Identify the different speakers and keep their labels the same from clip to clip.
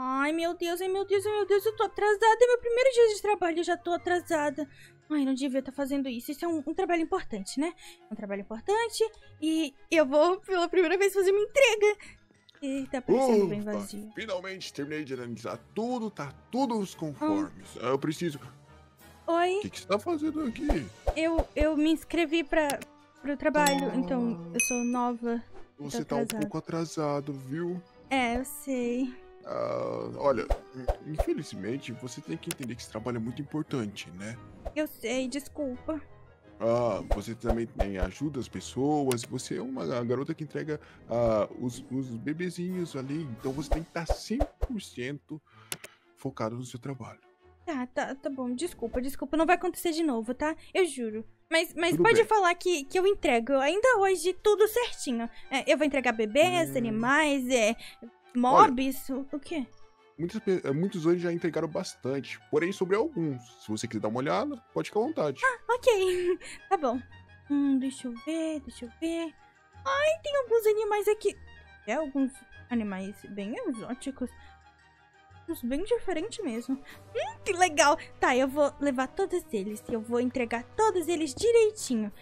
Speaker 1: Ai, meu Deus, ai, meu Deus, ai, meu Deus, eu tô atrasada. É meu primeiro dia de trabalho, eu já tô atrasada. Ai, não devia estar fazendo isso. Isso é um, um, trabalho importante, né? Um trabalho importante. E eu vou, pela primeira vez, fazer uma entrega. E tá parecendo bem vazio.
Speaker 2: Finalmente terminei de analisar tudo, tá tudo os conformes. Ah. Eu preciso.
Speaker 1: Oi?
Speaker 2: O que, que você tá fazendo aqui?
Speaker 1: Eu, eu me inscrevi pra, pro trabalho, ah. então eu sou nova.
Speaker 2: Você tá um pouco atrasado, viu?
Speaker 1: É, eu sei.
Speaker 2: Ah, olha, infelizmente você tem que entender que esse trabalho é muito importante, né?
Speaker 1: Eu sei, desculpa.
Speaker 2: Ah, você também tem, ajuda as pessoas, você é uma garota que entrega ah, os, os bebezinhos ali, então você tem que estar 100% focado no seu trabalho.
Speaker 1: Tá, tá, tá bom, desculpa, desculpa, não vai acontecer de novo, tá? Eu juro. Mas, mas pode bem. falar que, que eu entrego ainda hoje tudo certinho. É, eu vou entregar bebês, hum. animais, é, mobs, Olha, o, quê?
Speaker 2: Muitos, eh, muitos hoje já entregaram bastante, porém sobre alguns. Se você quiser dar uma olhada, pode ficar à vontade.
Speaker 1: Ah, ok. Tá bom. Hum, deixa eu ver, deixa eu ver. Ai, tem alguns animais aqui. É, alguns animais bem exóticos. Uns bem diferentes mesmo. Hum, que legal. Tá, eu vou levar todos eles. Eu vou entregar todos eles direitinho.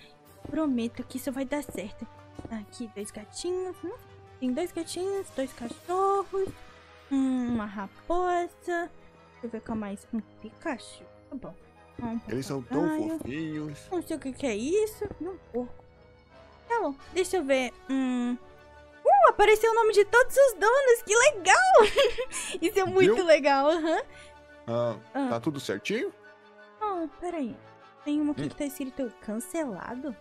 Speaker 1: Prometo que isso vai dar certo. Aqui, dois gatinhos. Hum, tem dois gatinhos, dois cachorros. Uma raposa. Deixa eu ver qual mais. Um Pikachu. Tá bom.
Speaker 2: Um Eles são tão fofinhos.
Speaker 1: Não sei o que, que é isso. Um porco. Tá bom. Deixa eu ver. Hum. Uh, apareceu o nome de todos os donos. Que legal! isso é muito Viu? legal. Uhum.
Speaker 2: Ah, ah, tá tudo certinho?
Speaker 1: Oh, peraí. Tem uma aqui hum. que tá escrito cancelado.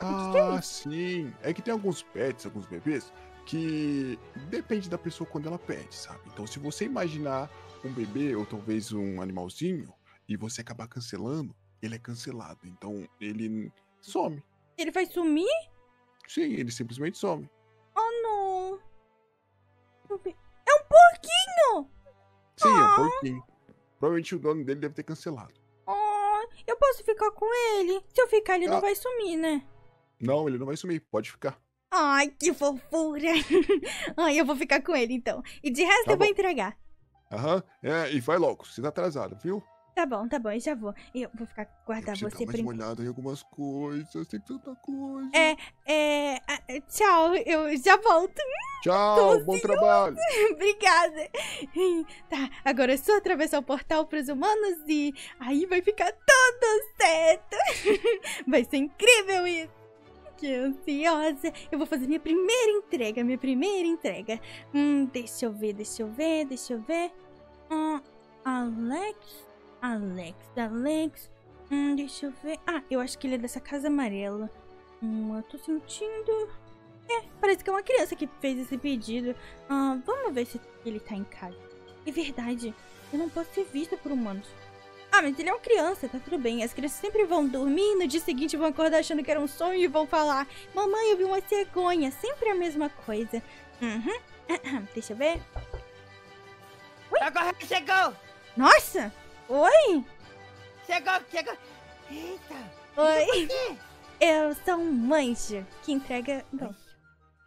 Speaker 2: Ah, que é sim. É que tem alguns pets, alguns bebês, que depende da pessoa quando ela pede, sabe? Então, se você imaginar um bebê ou talvez um animalzinho e você acabar cancelando, ele é cancelado. Então, ele some.
Speaker 1: Ele vai sumir?
Speaker 2: Sim, ele simplesmente some.
Speaker 1: Oh, não. É um porquinho!
Speaker 2: Sim, é um porquinho. Provavelmente o dono dele deve ter cancelado.
Speaker 1: Oh, eu posso ficar com ele? Se eu ficar, ele ah. não vai sumir, né?
Speaker 2: Não, ele não vai sumir. Pode ficar.
Speaker 1: Ai, que fofura. Ai, eu vou ficar com ele então. E de resto tá eu bom. vou entregar.
Speaker 2: Aham, é, e vai logo, você tá atrasado, viu?
Speaker 1: Tá bom, tá bom, eu já vou. Eu vou ficar guardar você
Speaker 2: enquanto. uma olhada em algumas coisas, tem tanta coisa.
Speaker 1: É, é, é, tchau, eu já volto.
Speaker 2: Tchau, bom trabalho.
Speaker 1: Obrigada. Tá, agora é só atravessar o portal pros humanos e aí vai ficar tudo certo. Vai ser incrível isso que ansiosa. Eu vou fazer minha primeira entrega, minha primeira entrega. Hum, deixa eu ver, deixa eu ver, deixa eu ver. Hum, Alex, Alex, Alex. Hum, deixa eu ver. Ah, eu acho que ele é dessa casa amarela. Hum, eu tô sentindo... É, parece que é uma criança que fez esse pedido. Ah, vamos ver se ele tá em casa. É verdade, eu não posso ser vista por humanos. Ah, mas ele é uma criança, tá tudo bem. As crianças sempre vão dormir, no dia seguinte vão acordar achando que era um sonho e vão falar: Mamãe, eu vi uma cegonha. Sempre a mesma coisa. Uhum. Deixa eu ver.
Speaker 3: Oi? Agora chegou!
Speaker 1: Nossa! Oi!
Speaker 3: Chegou, chegou! Eita!
Speaker 1: Oi! Eu sou um anjo que entrega. Bom,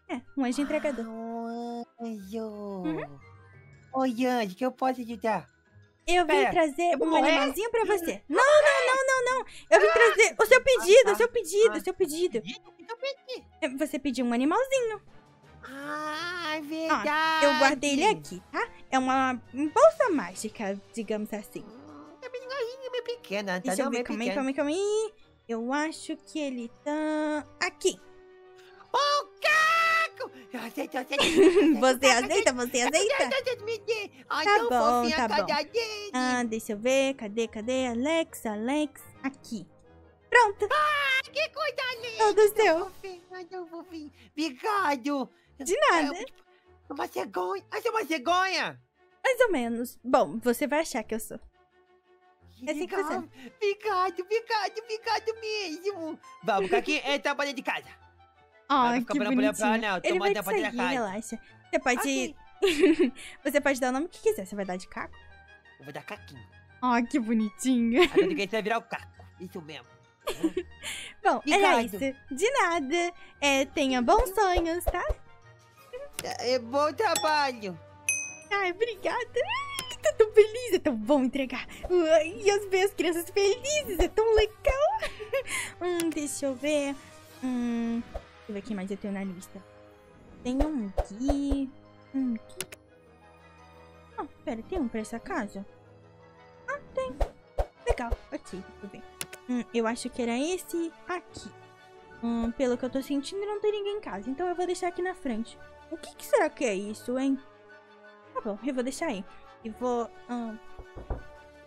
Speaker 1: é, um anjo entregador.
Speaker 3: Ah, anjo! Uhum. Oi, anjo, que eu posso ajudar?
Speaker 1: Eu vim Pera, trazer um animalzinho pra você. Não, não, não, não, não. Eu vim trazer o seu pedido, o seu pedido, o seu pedido. É, você pediu um animalzinho.
Speaker 3: Ah, é verdade.
Speaker 1: Ó, eu guardei ele aqui, tá? É uma bolsa mágica, digamos assim.
Speaker 3: É bem bem pequena.
Speaker 1: Tá Deixa eu ver, calma aí, calma aí, calma aí. Eu acho que ele tá aqui.
Speaker 3: Oh,
Speaker 1: você aceita, você aceita?
Speaker 3: Ai, tá bom, tá bom.
Speaker 1: Ah, deixa eu ver. Cadê, cadê? Alex, Alex. Aqui. Pronto.
Speaker 3: Ah, que coisa linda.
Speaker 1: Todo seu.
Speaker 3: Ai, tão fofinho. Obrigado.
Speaker 1: De nada.
Speaker 3: É uma cegonha. Essa é uma cegonha.
Speaker 1: Mais ou menos. Bom, você vai achar que eu sou.
Speaker 3: É assim que funciona. Obrigado, obrigado, obrigado mesmo. Vamos, aqui é trabalho de casa.
Speaker 1: Ah, que bonitinho. Pra, não, Ele vai te seguir, relaxa. Você pode... Okay. você pode dar o nome que quiser. Você vai dar de Caco?
Speaker 3: Eu vou dar Caquinho.
Speaker 1: Ah, que bonitinho.
Speaker 3: Agora você vai virar o Caco. Isso mesmo.
Speaker 1: Bom, era isso. De nada. É, tenha bons sonhos, tá?
Speaker 3: É, bom trabalho.
Speaker 1: Ai, obrigada. Ai, tô tão feliz, é tão bom entregar. Ai, e as ver as crianças felizes, é tão legal. hum, deixa eu ver. Hum, deixa eu ver quem mais eu tenho na lista. Tem um aqui. Um aqui. Ah, pera, tem um pra essa casa? Ah, tem. Legal, ok, eu ver. Hum, eu acho que era esse aqui. Hum, pelo que eu tô sentindo, não tem ninguém em casa. Então eu vou deixar aqui na frente. O que, que será que é isso, hein? Tá bom, eu vou deixar aí. E vou... Hum,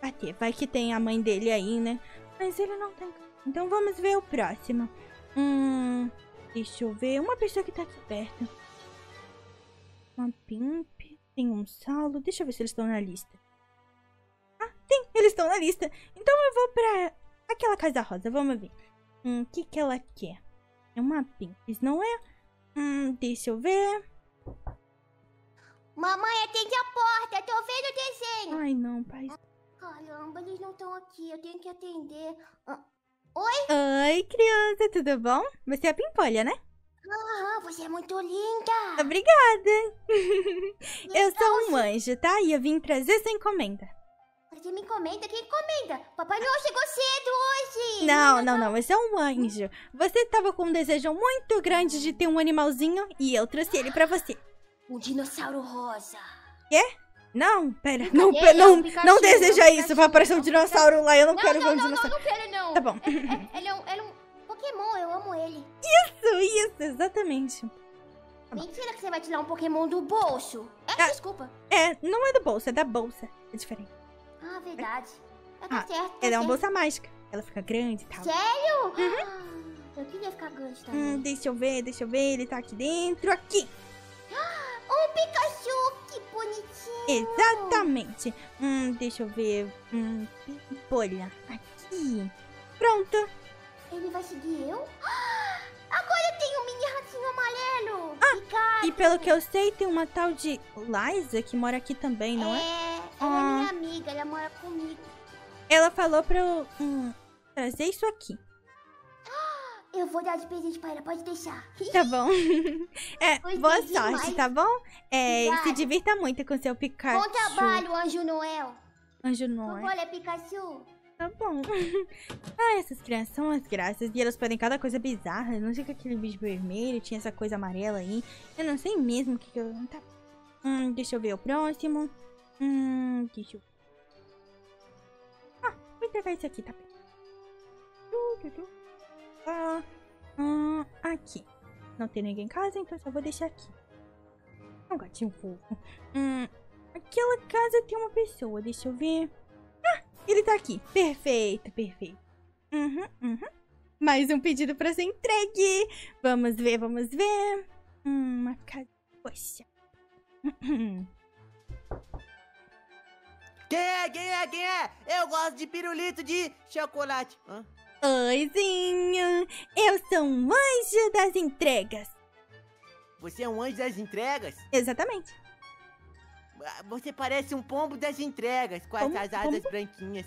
Speaker 1: bater. Vai que tem a mãe dele aí, né? Mas ele não tem. Então vamos ver o próximo. Hum... Deixa eu ver. Uma pessoa que tá aqui perto. Uma pimp. Tem um Saulo. Deixa eu ver se eles estão na lista. Ah, tem. Eles estão na lista. Então eu vou pra aquela casa rosa. Vamos ver. Hum, o que que ela quer? É uma Pimpis, não é? Hum, deixa eu ver.
Speaker 4: Mamãe, atende a porta. Tô vendo o desenho.
Speaker 1: Ai, não, pai.
Speaker 4: Caramba, eles não estão aqui. Eu tenho que atender. Ah, oi?
Speaker 1: Oi, criança, tudo bom? Você é a Pimpolha, né?
Speaker 4: Aham, você é muito linda.
Speaker 1: Obrigada. eu sou um anjo, tá? E eu vim trazer sua encomenda.
Speaker 4: Você me encomenda? Quem encomenda? Papai Noel chegou cedo hoje.
Speaker 1: Não, não, não. Você é um anjo. Você tava com um desejo muito grande de ter um animalzinho e eu trouxe ele pra você.
Speaker 4: Um dinossauro rosa.
Speaker 1: Quê? Não, pera. Não, pe-
Speaker 4: É
Speaker 1: não,
Speaker 4: um Pikachu,
Speaker 1: não
Speaker 4: é um
Speaker 1: deseja isso. Vai aparecer um dinossauro lá. Eu não,
Speaker 4: Não,
Speaker 1: quero ver
Speaker 4: não,
Speaker 1: um
Speaker 4: não, não,
Speaker 1: dinossauro.
Speaker 4: não quero não.
Speaker 1: Tá bom.
Speaker 4: É- é- ele, é um, ele é um Pokémon, eu amo ele.
Speaker 1: Isso, isso, exatamente. Tá.
Speaker 4: Mentira que você vai tirar um Pokémon do bolso. É,
Speaker 1: Ah.
Speaker 4: desculpa.
Speaker 1: É, não é do bolso, é da bolsa. É diferente.
Speaker 4: Ah, verdade. É, tá
Speaker 1: Ah,
Speaker 4: certo, tá
Speaker 1: Ela é uma
Speaker 4: certo.
Speaker 1: bolsa mágica. Ela fica grande e tal.
Speaker 4: Sério? Ah, eu queria ficar grande também.
Speaker 1: Hum, deixa eu ver, deixa eu ver. Ele tá aqui dentro. Aqui. Exatamente. Hum, deixa eu ver. Hum, bolha. Aqui. Pronto.
Speaker 4: Ele vai seguir eu? Ah, Agora eu tenho um mini ratinho amarelo.
Speaker 1: Ah. E pelo que eu sei, tem uma tal de Liza que mora aqui também, não é?
Speaker 4: É, ela
Speaker 1: Ah.
Speaker 4: é minha amiga, ela mora comigo.
Speaker 1: Ela falou pra eu hum, trazer isso aqui.
Speaker 4: Eu vou dar de presente pra ela, pode deixar.
Speaker 1: Tá bom. é, boa
Speaker 4: demais.
Speaker 1: sorte, tá bom? É, se divirta muito com seu Pikachu.
Speaker 4: Bom trabalho, Anjo Noel.
Speaker 1: Anjo Noé.
Speaker 4: Olha, Pikachu.
Speaker 1: Tá bom. ah, essas crianças são as graças. E elas podem cada coisa bizarra. Eu não sei que aquele bicho vermelho tinha essa coisa amarela aí. Eu não sei mesmo o que, que eu. Tá. Hum, deixa eu ver o próximo. Hum, deixa eu. Ah, vou entregar esse aqui, tá bem. Hum, aqui. Não tem ninguém em casa, então só vou deixar aqui. Um gatinho fofo. Hum, aquela casa tem uma pessoa, deixa eu ver. Ah, ele tá aqui. Perfeito, perfeito. Uhum, uhum. Mais um pedido pra ser entregue. Vamos ver, vamos ver. Hum, uma casa. Poxa.
Speaker 3: Quem é? Quem é? Quem é? Eu gosto de pirulito de chocolate. Hã?
Speaker 1: Oizinho, eu sou um anjo das entregas.
Speaker 3: Você é um anjo das entregas?
Speaker 1: Exatamente.
Speaker 3: Ah, Você parece um pombo das entregas, com
Speaker 1: Pombo?
Speaker 3: essas asas
Speaker 1: Pombo?
Speaker 3: branquinhas.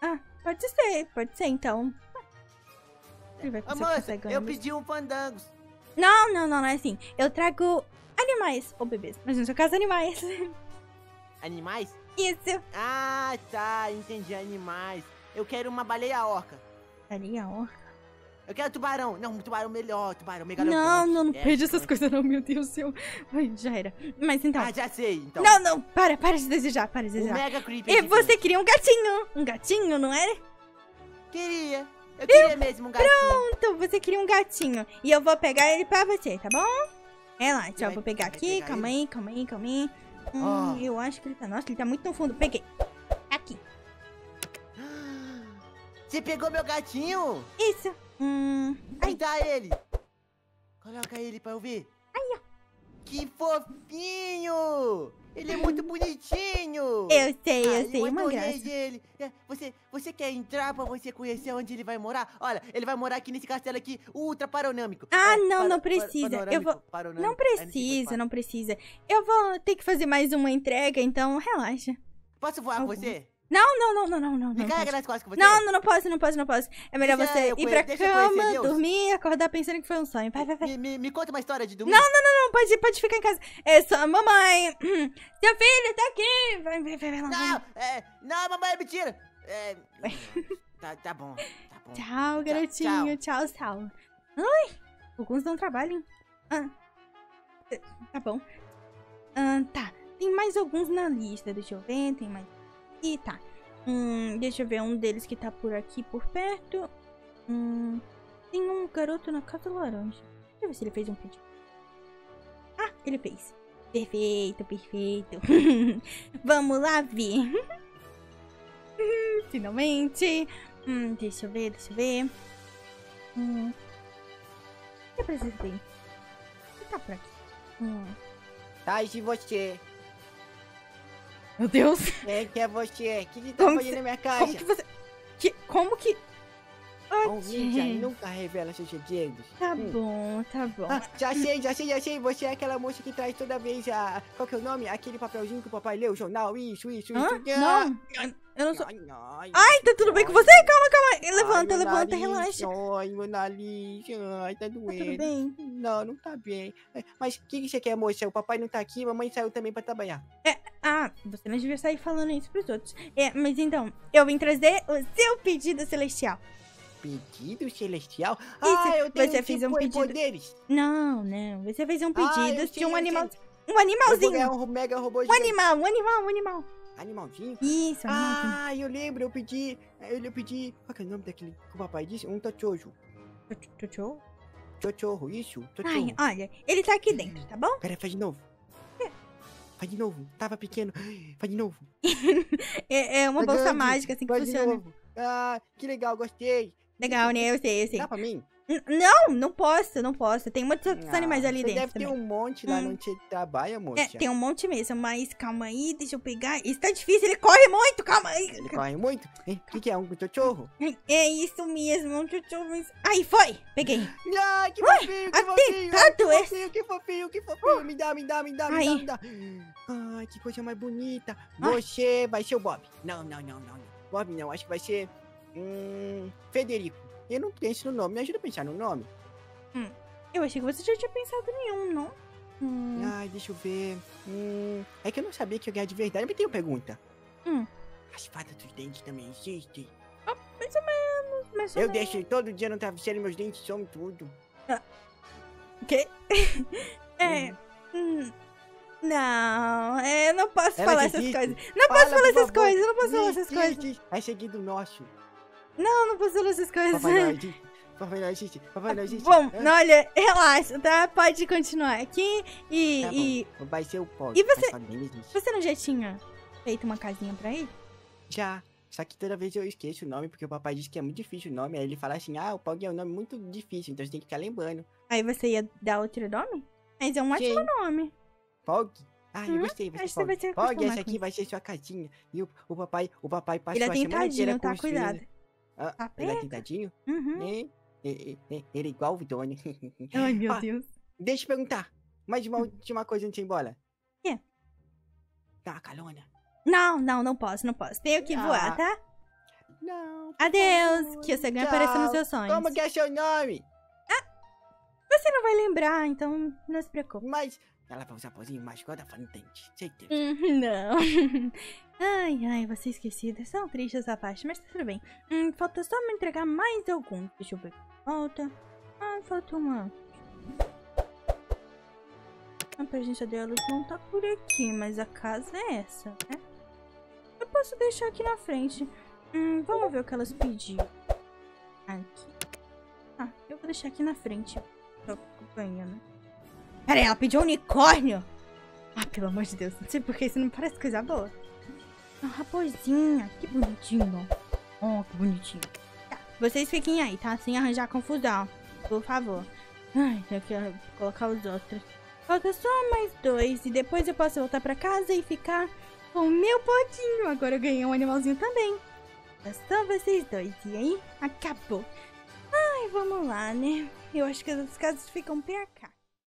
Speaker 1: Ah, pode ser, pode ser então.
Speaker 3: Ô, moça, eu pedi um fandangos.
Speaker 1: Não, não, não, não é assim. Eu trago animais ou bebês, mas no seu caso animais.
Speaker 3: Animais?
Speaker 1: Isso.
Speaker 3: Ah, tá, entendi, animais. Eu quero uma baleia orca.
Speaker 1: Ali, ó.
Speaker 3: Eu quero tubarão. Não, um tubarão melhor, tubarão
Speaker 1: Não,
Speaker 3: megalodonte.
Speaker 1: não, não
Speaker 3: É,
Speaker 1: perde essas
Speaker 3: gigante.
Speaker 1: coisas não, meu Deus do céu. Ai, já era. Mas então.
Speaker 3: Ah, já sei, então.
Speaker 1: Não, não, para, para de desejar, para de
Speaker 3: o
Speaker 1: desejar.
Speaker 3: mega creepy.
Speaker 1: E você queria um gatinho. Um gatinho, não era?
Speaker 3: Queria. Eu queria mesmo um gatinho.
Speaker 1: Pronto, você queria um gatinho. E eu vou pegar ele pra você, tá bom? Relaxa, eu
Speaker 3: vai-
Speaker 1: vou pegar aqui.
Speaker 3: pegar
Speaker 1: calma
Speaker 3: ele?
Speaker 1: aí, calma aí, calma aí. Hum,
Speaker 3: Ó.
Speaker 1: eu acho que ele tá... Nossa, ele tá muito no fundo. Peguei.
Speaker 3: Você pegou meu gatinho?
Speaker 1: Isso. Hum...
Speaker 3: Aí tá ele. Coloca ele pra eu ver.
Speaker 1: Aí, ó.
Speaker 3: Que fofinho! Ele é muito bonitinho!
Speaker 1: eu sei,
Speaker 3: Ah,
Speaker 1: eu sei. Uma
Speaker 3: adorei
Speaker 1: graça.
Speaker 3: ele. É, Você, você quer entrar pra você conhecer onde ele vai morar? Olha, ele vai morar aqui nesse castelo aqui, ultra paronâmico.
Speaker 1: Ah,
Speaker 3: É,
Speaker 1: não,
Speaker 3: para-
Speaker 1: não
Speaker 3: para-
Speaker 1: precisa. Eu
Speaker 3: panorâmico,
Speaker 1: vou-
Speaker 3: paronâmico.
Speaker 1: Não precisa, não precisa. Eu vou ter que fazer mais uma entrega, então relaxa.
Speaker 3: Posso voar com você?
Speaker 1: Não, não, não, não, não, não.
Speaker 3: Me carrega nas costas você.
Speaker 1: Não, não, não posso, não posso, não posso. É melhor
Speaker 3: Deixa
Speaker 1: você
Speaker 3: eu
Speaker 1: ir
Speaker 3: conhe-
Speaker 1: pra
Speaker 3: deixa eu conhecer
Speaker 1: cama,
Speaker 3: Deus.
Speaker 1: dormir, acordar pensando que foi um sonho. Vai, vai, vai.
Speaker 3: Me, me, me conta uma história de domingo.
Speaker 1: Não, não, não, não, pode, pode ficar em casa. É só, mamãe. Seu filho tá aqui. Vai, vai, vai, vai lá. vai
Speaker 3: Não, é, não, mamãe, é mentira. É, tá, tá bom, tá bom.
Speaker 1: Tchau, garotinho. Tchau, tchau. Ai, alguns não trabalham. Ah, tá bom. Ah, tá, tem mais alguns na lista. Deixa eu ver, tem mais. Ih, tá. Hum, deixa eu ver um deles que tá por aqui, por perto. Hum, tem um garoto na casa laranja. Deixa eu ver se ele fez um pedido. Ah, ele fez. Perfeito, perfeito. Vamos lá ver. Finalmente. Hum, deixa eu ver, deixa eu ver. Hum. Eu? O que tá por aqui? Hum.
Speaker 3: Tá, e você?
Speaker 1: Meu Deus.
Speaker 3: É, que é você? O que que tá
Speaker 1: Como
Speaker 3: fazendo na minha
Speaker 1: Como
Speaker 3: caixa?
Speaker 1: que você... Que... Como que...
Speaker 3: Um ninja
Speaker 1: Ok.
Speaker 3: nunca revela seus segredos.
Speaker 1: Tá
Speaker 3: Hum.
Speaker 1: bom, tá bom.
Speaker 3: Ah, já sei, já sei, já sei. Você é aquela moça que traz toda vez a. Qual que é o nome? Aquele papelzinho que o papai lê, o jornal. Isso, isso,
Speaker 1: Hã?
Speaker 3: isso.
Speaker 1: Não, eu não sou...
Speaker 3: Ai, ai,
Speaker 1: Ai, tá tudo bem com você? Calma, calma. Levanta,
Speaker 3: Ai,
Speaker 1: levanta,
Speaker 3: nariz,
Speaker 1: relaxa.
Speaker 3: Ai, meu nariz. Ai, tá
Speaker 1: Tá tudo
Speaker 3: doendo.
Speaker 1: bem?
Speaker 3: Não, não tá bem. É, Mas o que, que você quer, moça? O papai não tá aqui, mamãe saiu também pra trabalhar.
Speaker 1: Ah, você não devia sair falando isso pros outros. É, mas então, eu vim trazer o seu pedido celestial.
Speaker 3: Pedido celestial? ah, eu tenho
Speaker 1: você fez um
Speaker 3: tipo
Speaker 1: pedido-
Speaker 3: poderes.
Speaker 1: Não, não. Você fez um
Speaker 3: Ah,
Speaker 1: pedido
Speaker 3: sei,
Speaker 1: de um animal... Um animalzinho.
Speaker 3: ganhar um mega robô
Speaker 1: Um animal, um animal, um animal.
Speaker 3: Animalzinho?
Speaker 1: Isso, animalzinho.
Speaker 3: Ah, eu lembro, eu pedi. Eu, eu pedi. Qual que é o nome daquele que o papai disse? Um tochojo.
Speaker 1: Tchotchô?
Speaker 3: Chochorro, isso? Tochorro.
Speaker 1: Ai, olha, ele tá aqui dentro, tá bom?
Speaker 3: Pera, faz de novo. Faz de novo. Tava pequeno. Faz de novo.
Speaker 1: É, é uma bolsa
Speaker 3: grande.
Speaker 1: mágica, assim que
Speaker 3: Faz de
Speaker 1: funciona.
Speaker 3: novo. Ah, que legal, gostei.
Speaker 1: Legal, né? Eu sei, eu sei.
Speaker 3: Dá pra mim?
Speaker 1: N- Não, não posso, não posso. Tem muitos outros
Speaker 3: Ah,
Speaker 1: animais ali dentro
Speaker 3: deve ter
Speaker 1: também.
Speaker 3: um monte lá
Speaker 1: Hum.
Speaker 3: onde você trabalha, moça.
Speaker 1: É, tem um monte mesmo, mas calma aí, deixa eu pegar. Isso tá difícil, ele corre muito, calma aí.
Speaker 3: Ele corre muito? O que, que é? Um chochorro?
Speaker 1: É isso mesmo, um mas... Aí, foi, peguei.
Speaker 3: Ah, que fofinho, que fofinho.
Speaker 1: atentado
Speaker 3: Que fofinho, que fofinho, que fofinho. Me dá, me dá, me dá, me dá,
Speaker 1: Aí.
Speaker 3: me dá. Ai, que coisa mais bonita. Você vai ser o Bob. Não, não, não, não. não. Bob não, acho que vai ser... Hum, Federico. Eu não penso no nome. Me ajuda a pensar no nome.
Speaker 1: Eu achei que você já tinha pensado nenhum, não? Hum,
Speaker 3: Ai, deixa eu ver. Hum, é que eu não sabia que eu ganhar de verdade. Mas tem uma pergunta.
Speaker 1: Hum.
Speaker 3: As fadas dos dentes também existem?
Speaker 1: mais ou menos, mais ou
Speaker 3: Eu
Speaker 1: menos.
Speaker 3: deixo todo dia no travesseiro e meus dentes somem tudo.
Speaker 1: O quê? é... hum, Não, é, eu não posso
Speaker 3: Ela
Speaker 1: falar essas coisas. Não
Speaker 3: Fala,
Speaker 1: posso falar essas
Speaker 3: favor.
Speaker 1: coisas, eu não posso falar essas coisas.
Speaker 3: É seguido nosso.
Speaker 1: Não, não posso falar essas coisas.
Speaker 3: Papai existe. Papai não existe. Papai não existe.
Speaker 1: Bom, não, olha, relaxa, tá? Pode continuar aqui e...
Speaker 3: Tá bom.
Speaker 1: e
Speaker 3: Vai ser o pó.
Speaker 1: E você-
Speaker 3: existe.
Speaker 1: você não já tinha feito uma casinha pra ele?
Speaker 3: Já. Só que toda vez eu esqueço o nome, porque o papai disse que é muito difícil o nome. Aí ele fala assim, ah, o Pog é um nome muito difícil, então você tem que ficar lembrando.
Speaker 1: Aí você ia dar outro nome? Mas é um ótimo
Speaker 3: Sim.
Speaker 1: nome.
Speaker 3: Pog? Ah, eu
Speaker 1: Hum,
Speaker 3: gostei, vai ser Pog. Pog, essa aqui vai ser sua casinha. E o, o papai, o papai passou
Speaker 1: Ele é
Speaker 3: a semana inteira
Speaker 1: tá? Cuidado.
Speaker 3: Ah,
Speaker 1: Tá
Speaker 3: ele é
Speaker 1: perto.
Speaker 3: tentadinho?
Speaker 1: Uhum.
Speaker 3: É, é, é, é, ele é igual o Doni.
Speaker 1: Ai, meu
Speaker 3: Ah,
Speaker 1: Deus.
Speaker 3: Deixa eu perguntar. Mais uma última coisa antes de ir embora.
Speaker 1: Quê?
Speaker 3: Dá uma calona.
Speaker 1: Não, não, não posso, não posso. Tenho que
Speaker 3: Ah,
Speaker 1: voar, tá?
Speaker 3: Não.
Speaker 1: Adeus, que você ganha aparecer nos seus sonhos.
Speaker 3: Como que é seu nome?
Speaker 1: Você não vai lembrar, então não se preocupe.
Speaker 3: Mas ela vai usar pozinho mágico da dente. Certeza.
Speaker 1: Hum, Não. Ai, ai, você esquecida. São tristes essa parte, mas tudo bem. Hum, falta só me entregar mais alguns. Deixa eu ver. Falta. Ah, falta uma. A presença delas não tá por aqui, mas a casa é essa, né? Eu posso deixar aqui na frente. Hum, vamos ver o que elas pediram. Aqui. Ah, eu vou deixar aqui na frente. Tô acompanhando. Pera aí, ela pediu um unicórnio? Ah, pelo amor de Deus. Não sei porque isso não parece coisa boa. Uma raposinha. Que bonitinho. Oh, que bonitinho. Tá, vocês fiquem aí, tá? Sem arranjar confusão. Por favor. Ai, eu quero colocar os outros. Falta só mais dois. E depois eu posso voltar pra casa e ficar com o meu potinho. Agora eu ganhei um animalzinho também. Só vocês dois. E aí, acabou. Ai, vamos lá, né? Eu acho que as casas ficam pra cá.